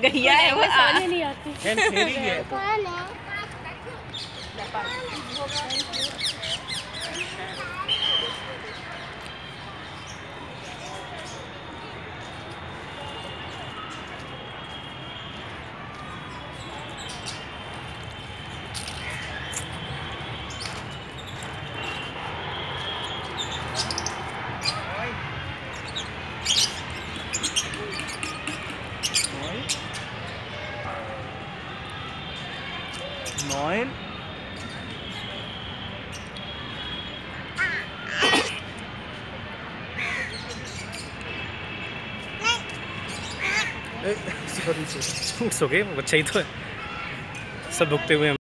गैया है वो समझ नहीं आती। सॉरी इट्स ओके बच्चा ही तो है। सब भुगते हुए